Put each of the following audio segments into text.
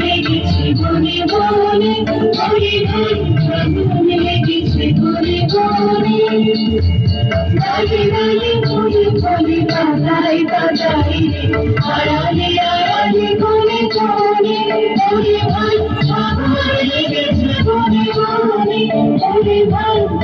লেগেছে বনে বনে হরি হরি ফাগুন লেগেছে বনে বনে ডালে ডালে ফুলে ফলে পাতায় পাতায় রে আড়ালে আড়ালে কোণে কোণে ওরে ভাই ফাগুন লেগেছে বনে বনে ওরে ভাই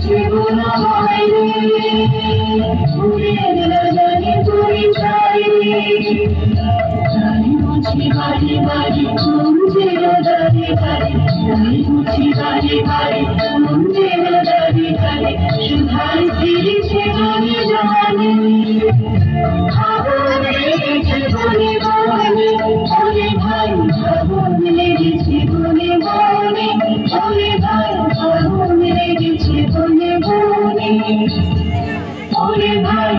জীবন হয় রে ওরে ভাই